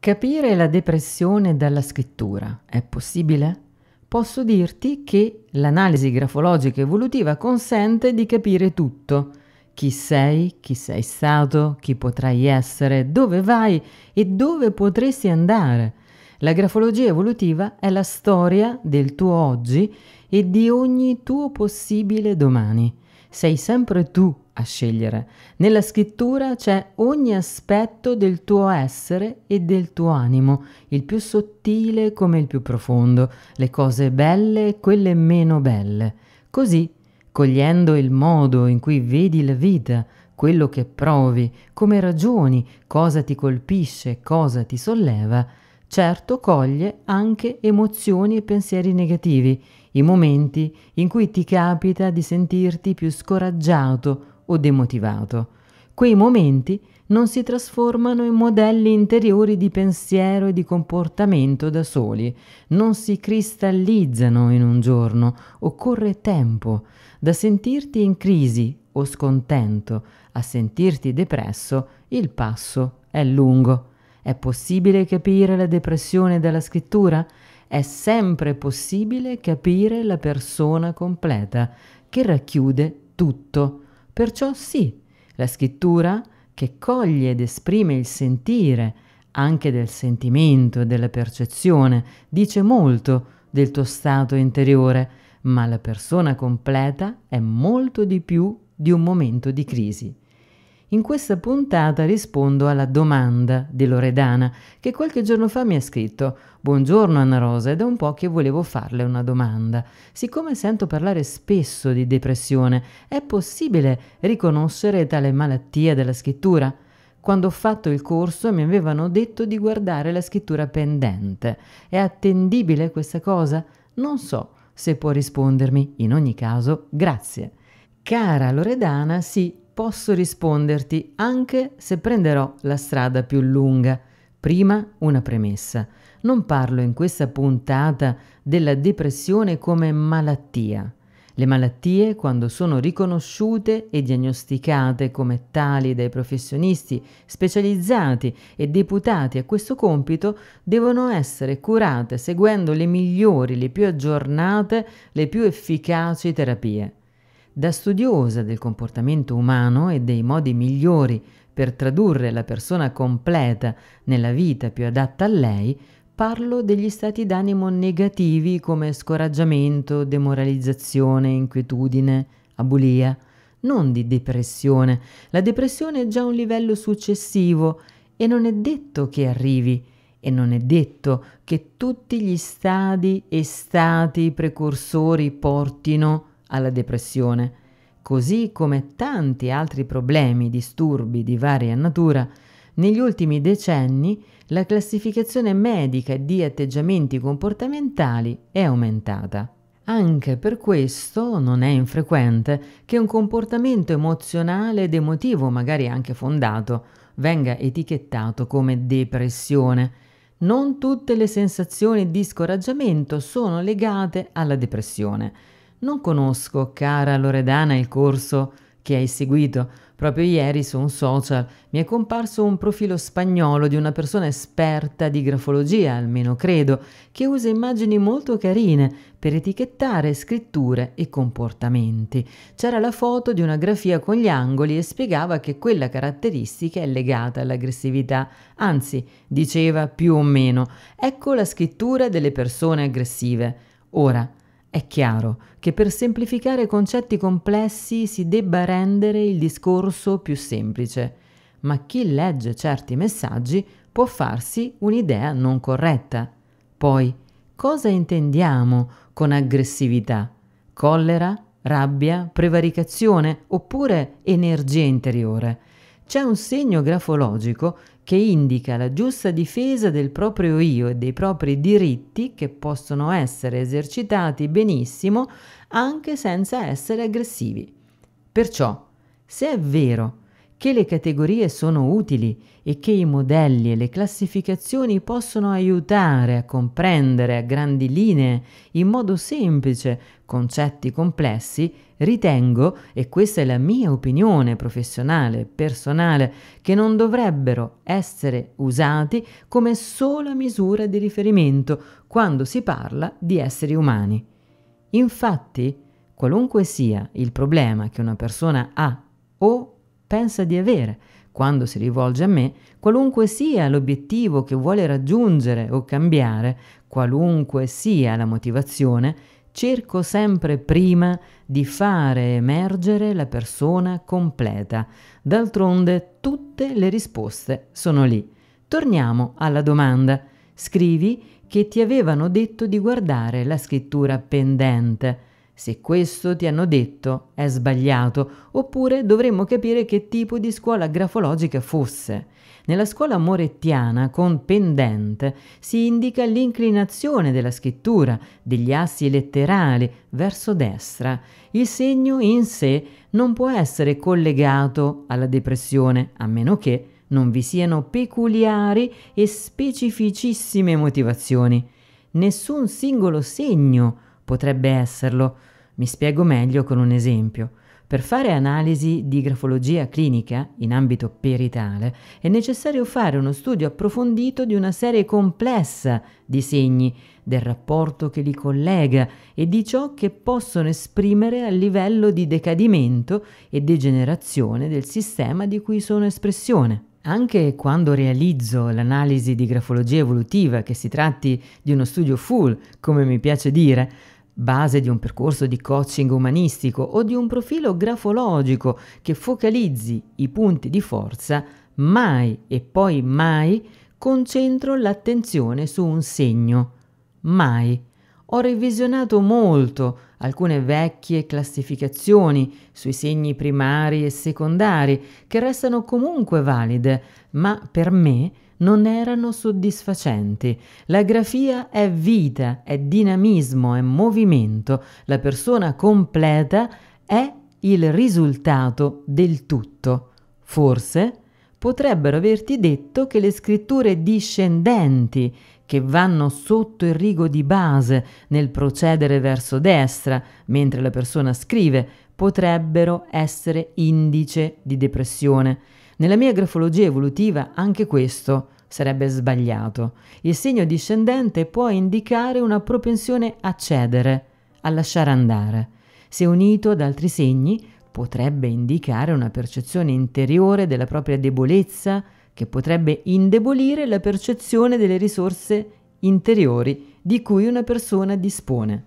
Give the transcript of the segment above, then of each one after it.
Capire la depressione dalla scrittura è possibile? Posso dirti che l'analisi grafologica evolutiva consente di capire tutto. Chi sei, chi sei stato, chi potrai essere, dove vai e dove potresti andare. La grafologia evolutiva è la storia del tuo oggi e di ogni tuo possibile domani. Sei sempre tu a scegliere. Nella scrittura c'è ogni aspetto del tuo essere e del tuo animo, il più sottile come il più profondo, le cose belle e quelle meno belle. Così, cogliendo il modo in cui vedi la vita, quello che provi, come ragioni, cosa ti colpisce, cosa ti solleva, certo coglie anche emozioni e pensieri negativi, i momenti in cui ti capita di sentirti più scoraggiato o demotivato. Quei momenti non si trasformano in modelli interiori di pensiero e di comportamento da soli, non si cristallizzano in un giorno, occorre tempo. Da sentirti in crisi o scontento a sentirti depresso, il passo è lungo. È possibile capire la depressione dalla scrittura? È sempre possibile capire la persona completa, che racchiude tutto. Perciò sì, la scrittura, che coglie ed esprime il sentire, anche del sentimento e della percezione, dice molto del tuo stato interiore, ma la persona completa è molto di più di un momento di crisi. In questa puntata rispondo alla domanda di Loredana che qualche giorno fa mi ha scritto Buongiorno Anna Rosa, è da un po' che volevo farle una domanda. Siccome sento parlare spesso di depressione, è possibile riconoscere tale malattia della scrittura? Quando ho fatto il corso mi avevano detto di guardare la scrittura pendente. È attendibile questa cosa? Non so se può rispondermi. In ogni caso, grazie. Cara Loredana, sì, posso risponderti anche se prenderò la strada più lunga. Prima una premessa. Non parlo in questa puntata della depressione come malattia. Le malattie, quando sono riconosciute e diagnosticate come tali dai professionisti specializzati e deputati a questo compito, devono essere curate seguendo le migliori, le più aggiornate, le più efficaci terapie. Da studiosa del comportamento umano e dei modi migliori per tradurre la persona completa nella vita più adatta a lei, parlo degli stati d'animo negativi come scoraggiamento, demoralizzazione, inquietudine, abulia, non di depressione. La depressione è già un livello successivo e non è detto che arrivi e non è detto che tutti gli stadi e stati precursori portino alla depressione, così come tanti altri problemi, disturbi di varia natura, negli ultimi decenni la classificazione medica di atteggiamenti comportamentali è aumentata. Anche per questo non è infrequente che un comportamento emozionale ed emotivo, magari anche fondato, venga etichettato come depressione. Non tutte le sensazioni di scoraggiamento sono legate alla depressione. Non conosco, cara Loredana, il corso che hai seguito. Proprio ieri su un social mi è comparso un profilo spagnolo di una persona esperta di grafologia, almeno credo, che usa immagini molto carine per etichettare scritture e comportamenti. C'era la foto di una grafia con gli angoli e spiegava che quella caratteristica è legata all'aggressività, anzi, diceva più o meno, ecco la scrittura delle persone aggressive. Ora, è chiaro che per semplificare concetti complessi si debba rendere il discorso più semplice, ma chi legge certi messaggi può farsi un'idea non corretta. Poi, cosa intendiamo con aggressività? Collera, rabbia, prevaricazione oppure energia interiore? C'è un segno grafologico che indica la giusta difesa del proprio io e dei propri diritti che possono essere esercitati benissimo anche senza essere aggressivi. Perciò, se è vero che le categorie sono utili e che i modelli e le classificazioni possono aiutare a comprendere a grandi linee, in modo semplice, concetti complessi, ritengo, e questa è la mia opinione professionale, personale, che non dovrebbero essere usati come sola misura di riferimento quando si parla di esseri umani. Infatti, qualunque sia il problema che una persona ha o pensa di avere quando si rivolge a me, qualunque sia l'obiettivo che vuole raggiungere o cambiare, qualunque sia la motivazione, cerco sempre prima di fare emergere la persona completa. D'altronde tutte le risposte sono lì. Torniamo alla domanda. Scrivi che ti avevano detto di guardare la scrittura pendente. Se questo ti hanno detto è sbagliato, oppure dovremmo capire che tipo di scuola grafologica fosse. Nella scuola morettiana con pendente si indica l'inclinazione della scrittura, degli assi letterali, verso destra. Il segno in sé non può essere collegato alla depressione, a meno che non vi siano peculiari e specificissime motivazioni. Nessun singolo segno potrebbe esserlo. Mi spiego meglio con un esempio. Per fare analisi di grafologia clinica in ambito peritale è necessario fare uno studio approfondito di una serie complessa di segni, del rapporto che li collega e di ciò che possono esprimere a livello di decadimento e degenerazione del sistema di cui sono espressione. Anche quando realizzo l'analisi di grafologia evolutiva, che si tratti di uno studio full, come mi piace dire, base di un percorso di coaching umanistico o di un profilo grafologico che focalizzi i punti di forza, mai e poi mai concentro l'attenzione su un segno. Mai. Ho revisionato molto alcune vecchie classificazioni sui segni primari e secondari che restano comunque valide, ma per me non erano soddisfacenti. La grafia è vita, è dinamismo, è movimento. La persona completa è il risultato del tutto. Forse potrebbero averti detto che le scritture discendenti che vanno sotto il rigo di base nel procedere verso destra mentre la persona scrive potrebbero essere indice di depressione. Nella mia grafologia evolutiva anche questo sarebbe sbagliato. Il segno discendente può indicare una propensione a cedere, a lasciare andare. Se unito ad altri segni, potrebbe indicare una percezione interiore della propria debolezza, che potrebbe indebolire la percezione delle risorse interiori di cui una persona dispone.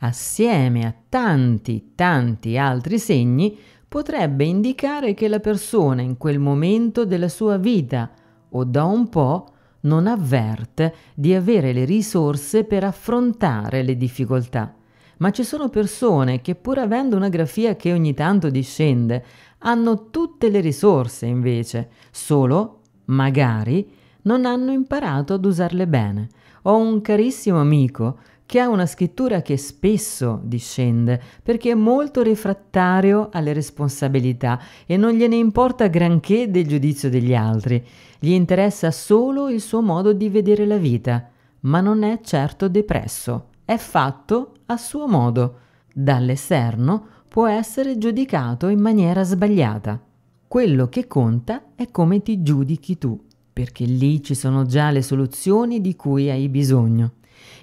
Assieme a tanti, tanti altri segni, potrebbe indicare che la persona in quel momento della sua vita o da un po' non avverte di avere le risorse per affrontare le difficoltà. Ma ci sono persone che pur avendo una grafia che ogni tanto discende, hanno tutte le risorse invece, solo magari non hanno imparato ad usarle bene. Ho un carissimo amico che ha una scrittura che spesso discende perché è molto refrattario alle responsabilità e non gliene importa granché del giudizio degli altri. Gli interessa solo il suo modo di vedere la vita, ma non è certo depresso, è fatto a suo modo. Dall'esterno può essere giudicato in maniera sbagliata. Quello che conta è come ti giudichi tu, perché lì ci sono già le soluzioni di cui hai bisogno.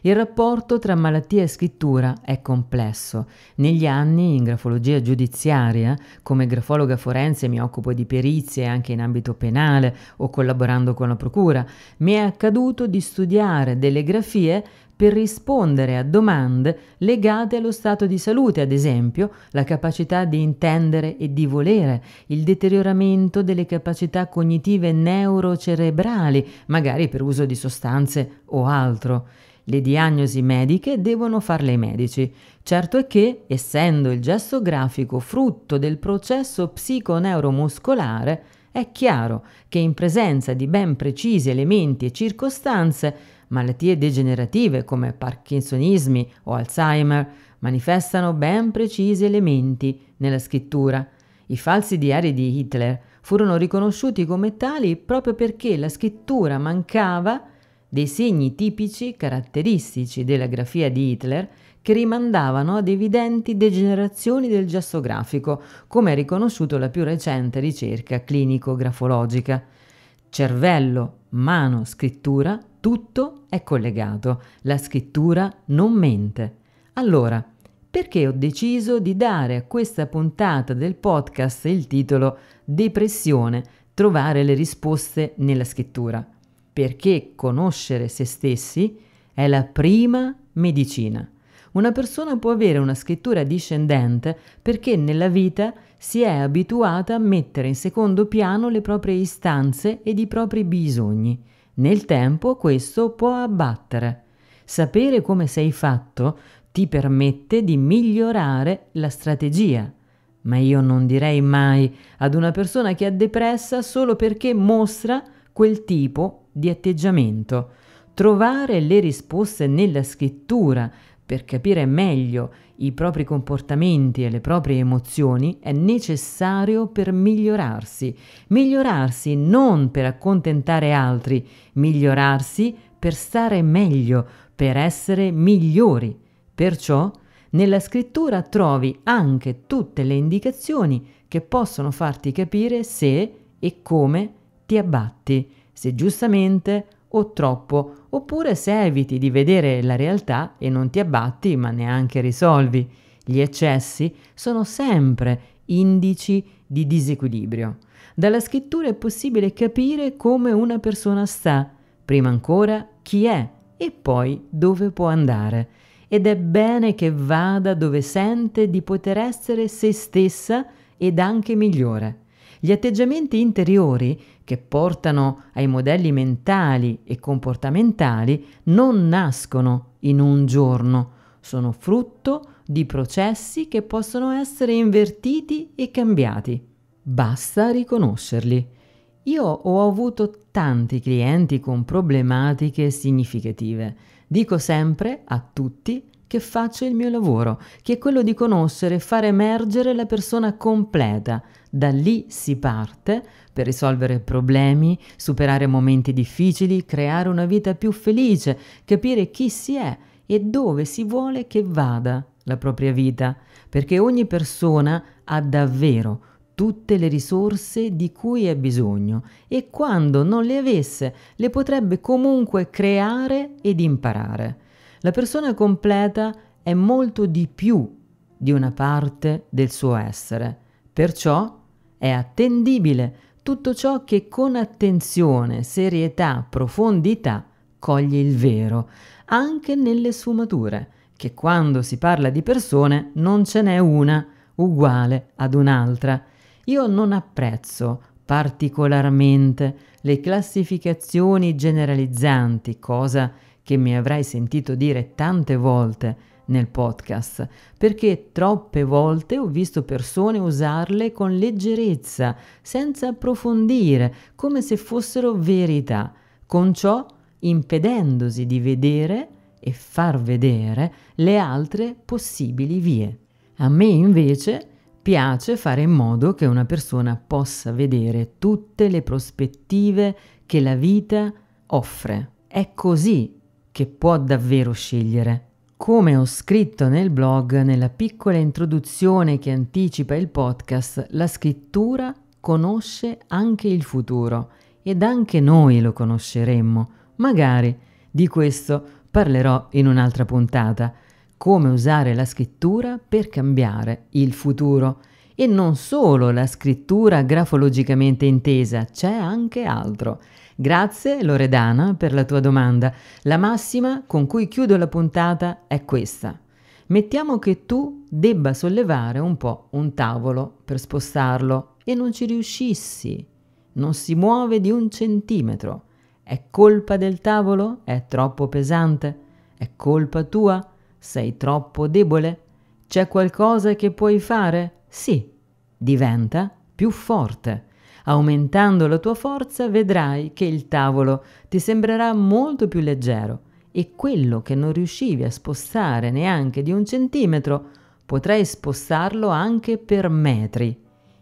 Il rapporto tra malattia e scrittura è complesso. Negli anni in grafologia giudiziaria, come grafologa forense mi occupo di perizie anche in ambito penale o collaborando con la procura, mi è accaduto di studiare delle grafie per rispondere a domande legate allo stato di salute, ad esempio la capacità di intendere e di volere, il deterioramento delle capacità cognitive neurocerebrali, magari per uso di sostanze o altro. Le diagnosi mediche devono farle i medici. Certo è che, essendo il gesto grafico frutto del processo psiconeuromuscolare, è chiaro che in presenza di ben precisi elementi e circostanze Malattie degenerative come Parkinsonismi o Alzheimer manifestano ben precisi elementi nella scrittura. I falsi diari di Hitler furono riconosciuti come tali proprio perché la scrittura mancava dei segni tipici caratteristici della grafia di Hitler che rimandavano ad evidenti degenerazioni del gesto grafico, come ha riconosciuto la più recente ricerca clinico-grafologica. Cervello, mano, scrittura, tutto è collegato, la scrittura non mente. Allora, perché ho deciso di dare a questa puntata del podcast il titolo Depressione, trovare le risposte nella scrittura, perché conoscere se stessi è la prima medicina. Una persona può avere una scrittura discendente perché nella vita si è abituata a mettere in secondo piano le proprie istanze ed i propri bisogni. Nel tempo questo può abbattere. Sapere come sei fatto ti permette di migliorare la strategia. Ma io non direi mai ad una persona che è depressa solo perché mostra quel tipo di atteggiamento. Trovare le risposte nella scrittura per capire meglio i propri comportamenti e le proprie emozioni è necessario per migliorarsi. Migliorarsi non per accontentare altri, migliorarsi per stare meglio, per essere migliori. Perciò nella scrittura trovi anche tutte le indicazioni che possono farti capire se e come ti abbatti, se giustamente o troppo, oppure se eviti di vedere la realtà e non ti abbatti ma neanche risolvi. Gli eccessi sono sempre indici di disequilibrio. Dalla scrittura è possibile capire come una persona sta, prima ancora chi è e poi dove può andare ed è bene che vada dove sente di poter essere se stessa ed anche migliore. Gli atteggiamenti interiori che portano ai modelli mentali e comportamentali non nascono in un giorno, sono frutto di processi che possono essere invertiti e cambiati. Basta riconoscerli. Io ho avuto tanti clienti con problematiche significative Dico sempre a tutti che faccio il mio lavoro, che è quello di conoscere e far emergere la persona completa. Da lì si parte per risolvere problemi, superare momenti difficili, creare una vita più felice, capire chi si è e dove si vuole che vada la propria vita, perché ogni persona ha davvero tutte le risorse di cui ha bisogno e quando non le avesse le potrebbe comunque creare ed imparare. La persona completa è molto di più di una parte del suo essere, perciò è attendibile tutto ciò che con attenzione, serietà, profondità coglie il vero, anche nelle sfumature, che quando si parla di persone non ce n'è una uguale ad un'altra. Io non apprezzo particolarmente le classificazioni generalizzanti, cosa che mi avrai sentito dire tante volte nel podcast, perché troppe volte ho visto persone usarle con leggerezza, senza approfondire, come se fossero verità, con ciò impedendosi di vedere e far vedere le altre possibili vie. A me invece piace fare in modo che una persona possa vedere tutte le prospettive che la vita offre. È così che può davvero scegliere. Come ho scritto nel blog, nella piccola introduzione che anticipa il podcast, la scrittura conosce anche il futuro ed anche noi lo conosceremmo. Magari di questo parlerò in un'altra puntata come usare la scrittura per cambiare il futuro. E non solo la scrittura grafologicamente intesa, c'è anche altro. Grazie Loredana per la tua domanda. La massima con cui chiudo la puntata è questa. Mettiamo che tu debba sollevare un po' un tavolo per spostarlo e non ci riuscissi. Non si muove di un centimetro. È colpa del tavolo? È troppo pesante? È colpa tua? Sei troppo debole? C'è qualcosa che puoi fare? Sì, diventa più forte. Aumentando la tua forza vedrai che il tavolo ti sembrerà molto più leggero e quello che non riuscivi a spostare neanche di un centimetro potrai spostarlo anche per metri.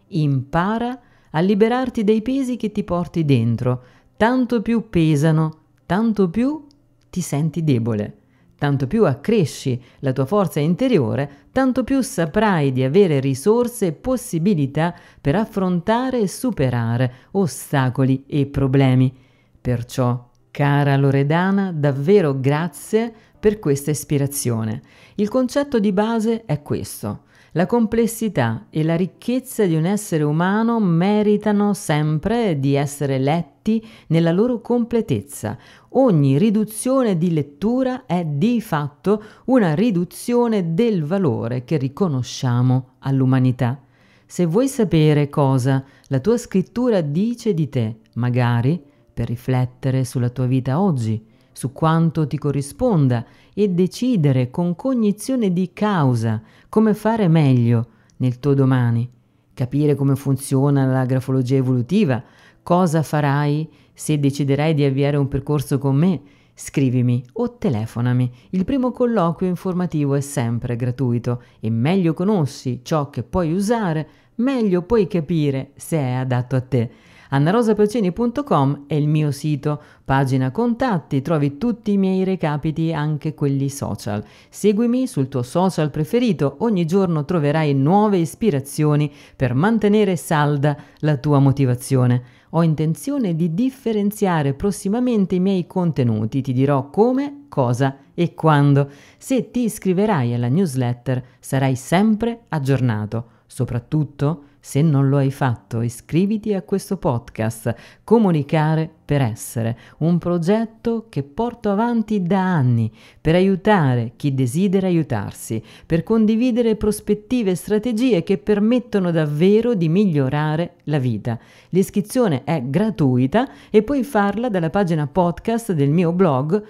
Impara a liberarti dai pesi che ti porti dentro. Tanto più pesano, tanto più ti senti debole. Tanto più accresci la tua forza interiore, tanto più saprai di avere risorse e possibilità per affrontare e superare ostacoli e problemi. Perciò, cara Loredana, davvero grazie per questa ispirazione. Il concetto di base è questo. La complessità e la ricchezza di un essere umano meritano sempre di essere letti nella loro completezza. Ogni riduzione di lettura è di fatto una riduzione del valore che riconosciamo all'umanità. Se vuoi sapere cosa la tua scrittura dice di te, magari per riflettere sulla tua vita oggi, su quanto ti corrisponda e decidere con cognizione di causa come fare meglio nel tuo domani, capire come funziona la grafologia evolutiva, cosa farai se deciderai di avviare un percorso con me, scrivimi o telefonami. Il primo colloquio informativo è sempre gratuito e meglio conosci ciò che puoi usare, meglio puoi capire se è adatto a te annarosapacini.com è il mio sito, pagina contatti, trovi tutti i miei recapiti, anche quelli social. Seguimi sul tuo social preferito, ogni giorno troverai nuove ispirazioni per mantenere salda la tua motivazione. Ho intenzione di differenziare prossimamente i miei contenuti, ti dirò come, cosa e quando. Se ti iscriverai alla newsletter sarai sempre aggiornato. Soprattutto, se non lo hai fatto, iscriviti a questo podcast Comunicare per essere, un progetto che porto avanti da anni per aiutare chi desidera aiutarsi, per condividere prospettive e strategie che permettono davvero di migliorare la vita. L'iscrizione è gratuita e puoi farla dalla pagina podcast del mio blog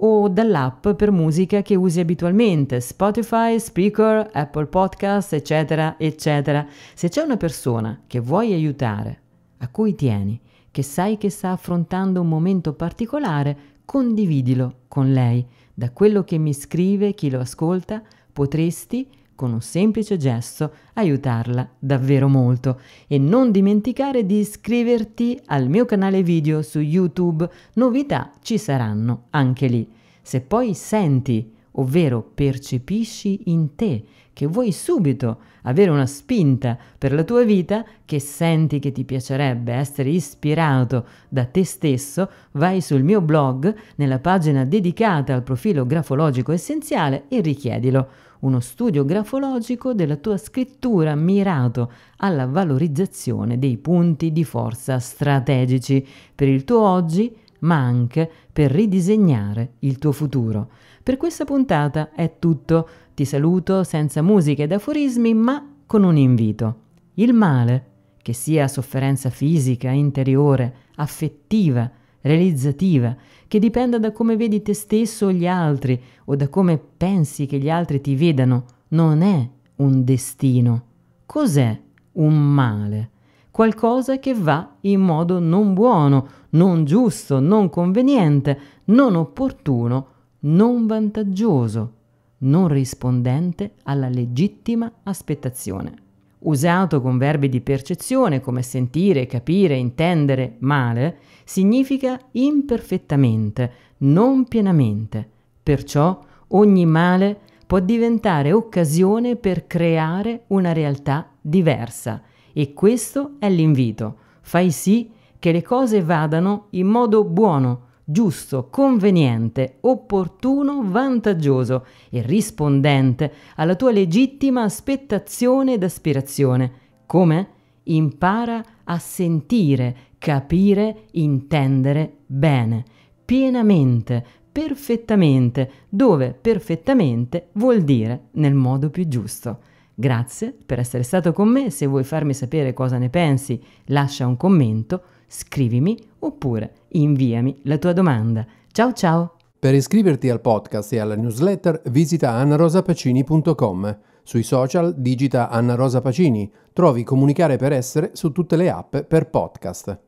o dall'app per musica che usi abitualmente, Spotify, Speaker, Apple Podcast, eccetera, eccetera. Se c'è una persona che vuoi aiutare, a cui tieni, che sai che sta affrontando un momento particolare, condividilo con lei. Da quello che mi scrive chi lo ascolta, potresti con un semplice gesto aiutarla davvero molto e non dimenticare di iscriverti al mio canale video su YouTube, novità ci saranno anche lì. Se poi senti, ovvero percepisci in te che vuoi subito avere una spinta per la tua vita, che senti che ti piacerebbe essere ispirato da te stesso, vai sul mio blog, nella pagina dedicata al profilo grafologico essenziale e richiedilo. Uno studio grafologico della tua scrittura mirato alla valorizzazione dei punti di forza strategici. Per il tuo oggi, ma anche per ridisegnare il tuo futuro. Per questa puntata è tutto. Ti saluto senza musica ed aforismi, ma con un invito. Il male, che sia sofferenza fisica, interiore, affettiva, realizzativa, che dipenda da come vedi te stesso o gli altri o da come pensi che gli altri ti vedano, non è un destino. Cos'è un male? Qualcosa che va in modo non buono, non giusto, non conveniente, non opportuno, non vantaggioso, non rispondente alla legittima aspettazione usato con verbi di percezione come sentire, capire, intendere male, significa imperfettamente, non pienamente. Perciò ogni male può diventare occasione per creare una realtà diversa. E questo è l'invito. Fai sì che le cose vadano in modo buono, giusto, conveniente, opportuno, vantaggioso e rispondente alla tua legittima aspettazione ed aspirazione. Come? Impara a sentire, capire, intendere bene, pienamente, perfettamente, dove perfettamente vuol dire nel modo più giusto. Grazie per essere stato con me, se vuoi farmi sapere cosa ne pensi, lascia un commento scrivimi oppure inviami la tua domanda. Ciao ciao! Per iscriverti al podcast e alla newsletter visita annarosapacini.com. Sui social digita Anna Rosa Pacini. Trovi Comunicare per essere su tutte le app per podcast.